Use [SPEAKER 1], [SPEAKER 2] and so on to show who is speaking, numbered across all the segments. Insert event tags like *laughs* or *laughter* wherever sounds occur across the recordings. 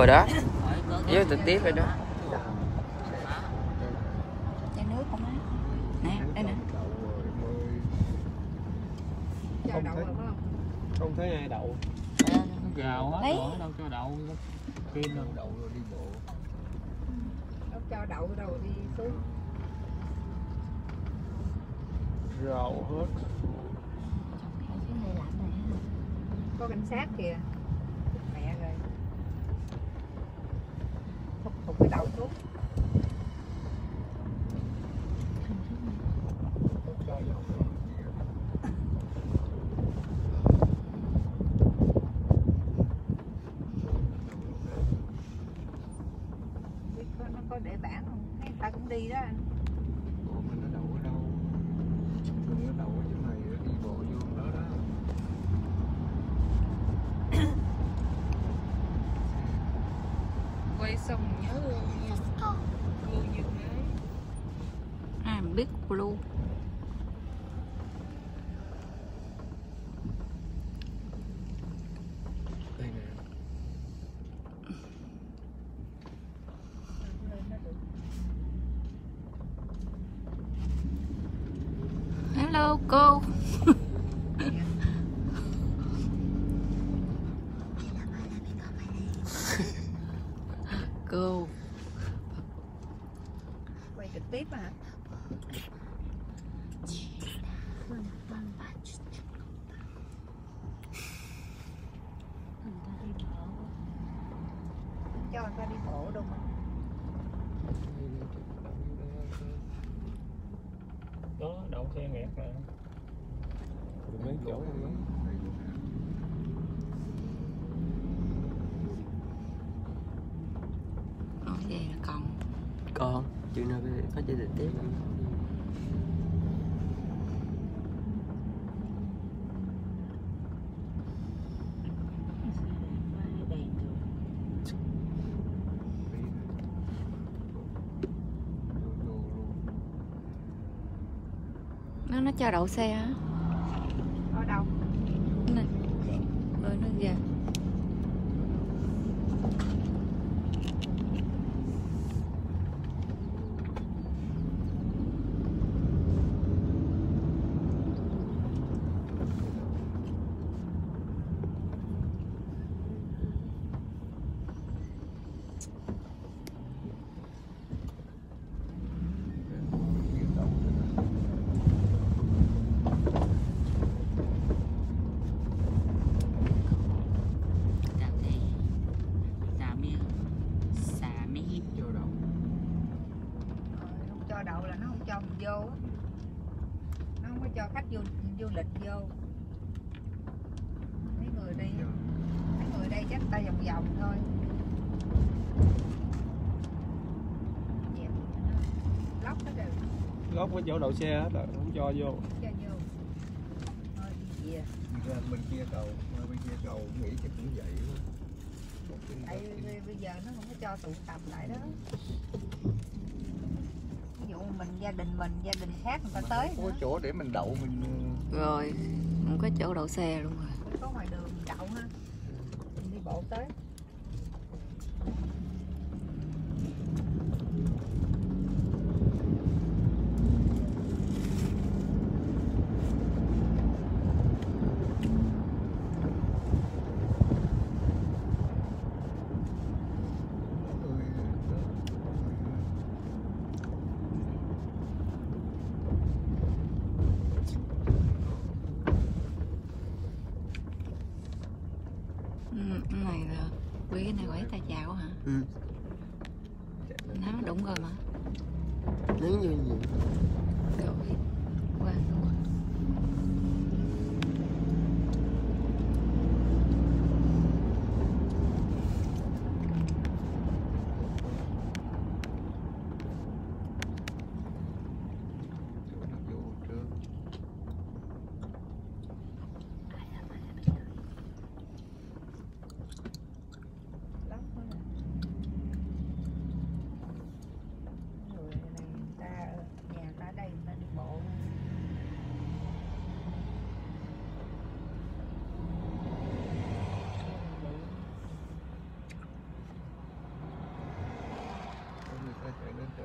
[SPEAKER 1] rồi đó. Vô trực tiếp rồi đó.
[SPEAKER 2] Không á. Nè đây nè.
[SPEAKER 3] Không thấy. không? Thấy ai đậu.
[SPEAKER 4] Gào hết rồi đâu cho đậu pin đâu đậu rồi đi bộ.
[SPEAKER 5] Đâu cho đậu đâu đi xuống.
[SPEAKER 3] Rầu hết.
[SPEAKER 5] Có cảnh sát kìa Cái.
[SPEAKER 2] À biết blue? Hello cô
[SPEAKER 5] quay trực tiếp à hả cho đâu mà.
[SPEAKER 4] Đó đậu xe nghẹt nè
[SPEAKER 3] mấy chỗ lắm
[SPEAKER 2] nói về là còn
[SPEAKER 1] con chừng nào có chơi trực tiếp.
[SPEAKER 2] nó nó cho đậu xe á
[SPEAKER 5] ở đâu
[SPEAKER 2] nè rồi nó về Cảm thấy xả mi xả mi
[SPEAKER 3] cho đậu
[SPEAKER 5] Ờ, không cho đậu là nó không cho mình vô á nó không có cho khách du, du lịch vô. Mấy người đi mấy người đây chắc ta vòng vòng thôi. Lóc hết rồi.
[SPEAKER 3] Lót cái chỗ đậu xe hết rồi không cho vô.
[SPEAKER 5] Cho vô. Thôi đi về.
[SPEAKER 3] Ra bên kia cầu bên kia cầu nghĩ chắc cũng vậy.
[SPEAKER 5] Tại bây giờ nó không có cho tụ tập lại đó mình gia đình mình gia đình khác người ta tới
[SPEAKER 3] không
[SPEAKER 5] nữa.
[SPEAKER 3] có chỗ để mình đậu mình
[SPEAKER 2] rồi không có chỗ đậu xe luôn rồi.
[SPEAKER 5] Có ngoài đường mình đậu ha. Mình đi bộ tới
[SPEAKER 2] này là bị cái này quẩy ta chào
[SPEAKER 1] hả? Ừ. nó đụng rồi mà.
[SPEAKER 6] Nó như gì?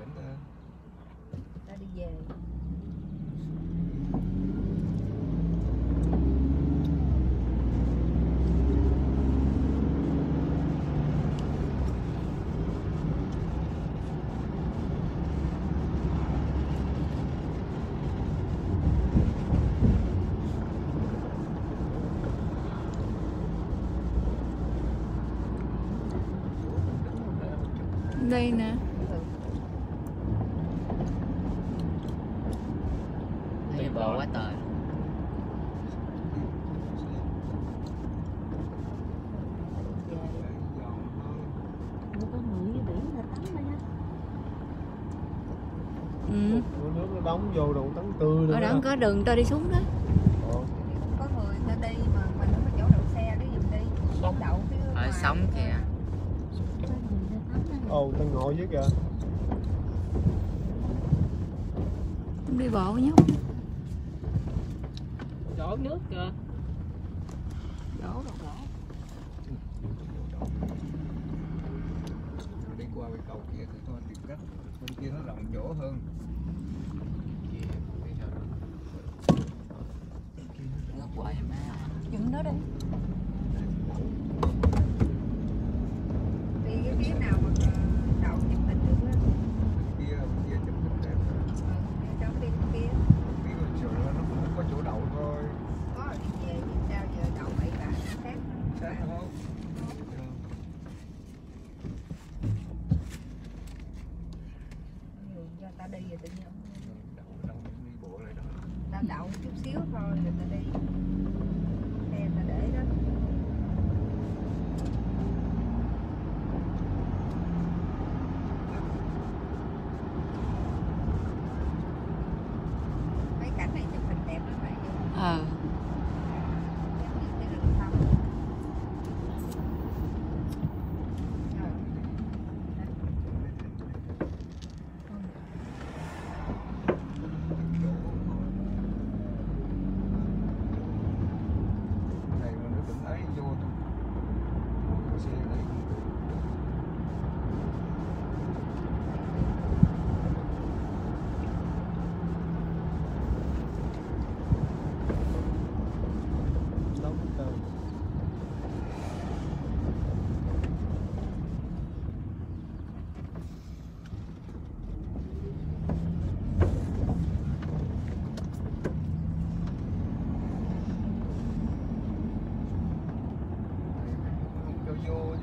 [SPEAKER 6] đến ta ta đi về. Đây
[SPEAKER 2] nè.
[SPEAKER 3] Ừ. nước nó đóng vô đồ tắm tươi
[SPEAKER 2] ở đó có đường tôi đi xuống đó.
[SPEAKER 5] Có người ta đi mà mình không có chỗ đậu xe để dùm đi.
[SPEAKER 4] Sống.
[SPEAKER 5] Đậu
[SPEAKER 1] ở sống kìa.
[SPEAKER 3] ồ tao ngồi dưới kìa.
[SPEAKER 2] Đi bộ nhá
[SPEAKER 4] đổ nước kìa.
[SPEAKER 2] Đổ. Đổ đổ
[SPEAKER 3] qua bên cầu kia thì thôi tìm cách bên kia nó rộng chỗ hơn. Nước
[SPEAKER 1] quá em á
[SPEAKER 2] dừng đó đi
[SPEAKER 3] Vô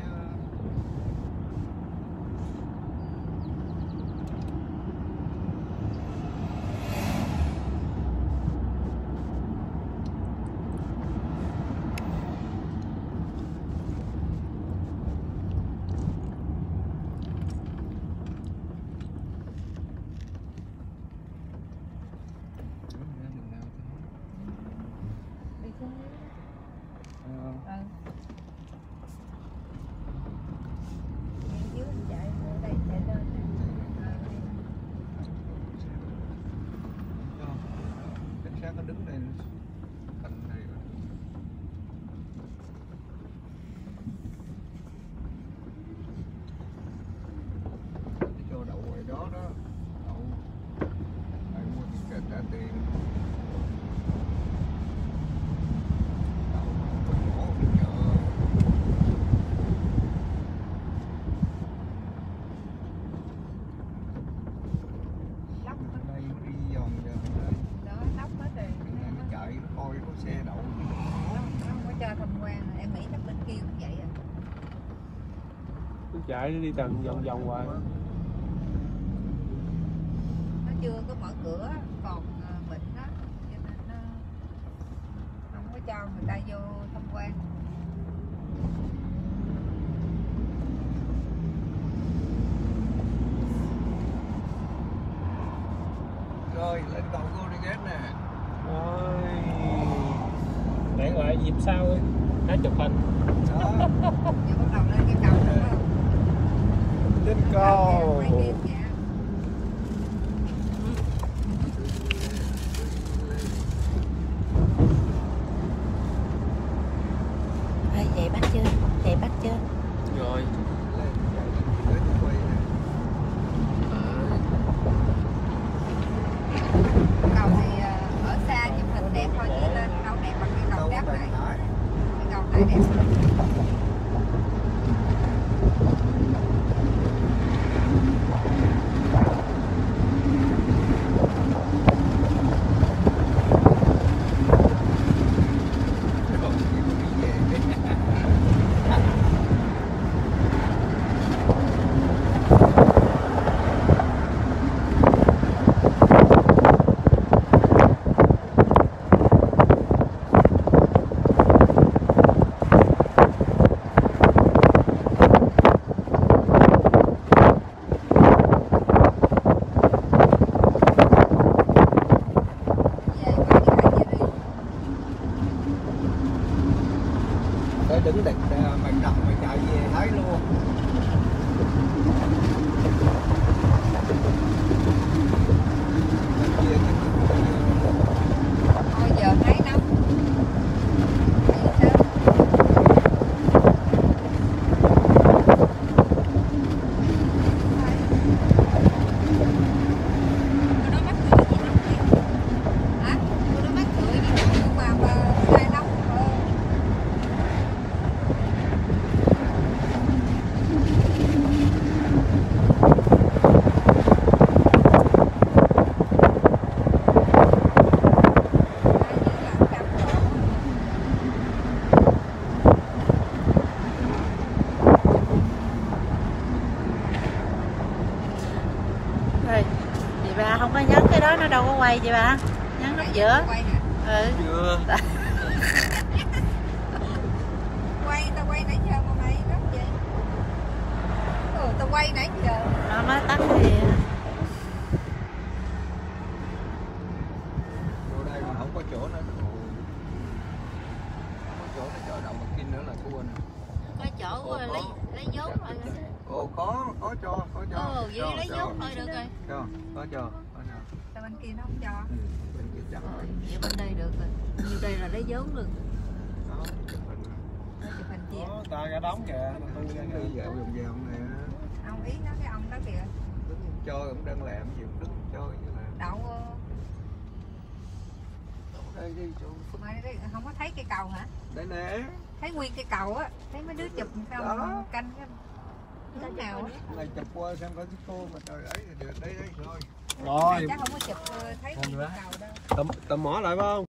[SPEAKER 4] cứ chạy đi tầng vòng vòng hoài.
[SPEAKER 5] Nó chưa có mở cửa còn ờ, bệnh đó cho nên nó không có cho người ta vô tham quan.
[SPEAKER 3] Rồi lên cầu Rodriguez nè.
[SPEAKER 4] Rồi để gọi dịp sau ấy. đã chụp hình.
[SPEAKER 3] Đó.
[SPEAKER 5] Giờ bắt đầu lên cái cầu didn't go. Đâu
[SPEAKER 3] có
[SPEAKER 6] quay vậy bà? Nhắn nút giữa.
[SPEAKER 5] Quay hả?
[SPEAKER 6] Ừ.
[SPEAKER 4] Chưa. *laughs*
[SPEAKER 5] Quay tao quay nãy giờ mà mày nói gì? Ừ, tao quay nãy giờ.
[SPEAKER 6] Nó nói tắt thì
[SPEAKER 3] vô đây mà không có chỗ nữa. Không có chỗ để chờ đậu mà kinh nữa là thua nè.
[SPEAKER 2] Có chỗ lấy lấy vốn rồi
[SPEAKER 3] ồ có có cho có cho. Cho,
[SPEAKER 2] vậy lấy
[SPEAKER 3] cho,
[SPEAKER 2] vốn thôi được rồi.
[SPEAKER 3] Cho có cho. có
[SPEAKER 5] bên kia nó không cho.
[SPEAKER 3] Ừ. bên kia rồi
[SPEAKER 2] bên đây được rồi. Như đây là lấy vốn luôn.
[SPEAKER 3] Đó chụp hình
[SPEAKER 5] chia
[SPEAKER 4] Đó, ta ra đóng kìa tôi ra
[SPEAKER 3] đi
[SPEAKER 4] kìa.
[SPEAKER 3] dạo vòng vòng này
[SPEAKER 5] ông ý nó cái ông đó kìa.
[SPEAKER 3] Cho cũng đang làm gì cũng đứng cho như là
[SPEAKER 5] đậu ờ,
[SPEAKER 3] đây đi chỗ
[SPEAKER 5] đây không có thấy cây cầu hả?
[SPEAKER 3] Đây nè.
[SPEAKER 5] Thấy nguyên cây cầu á thấy mấy đứa chụp
[SPEAKER 3] Đó.
[SPEAKER 5] không canh cái nào á?
[SPEAKER 3] này chụp qua xem có cái cô mà trời ấy thì được. Đấy đấy thôi
[SPEAKER 4] Rồi, tầm, tầm mỏ lại phải không?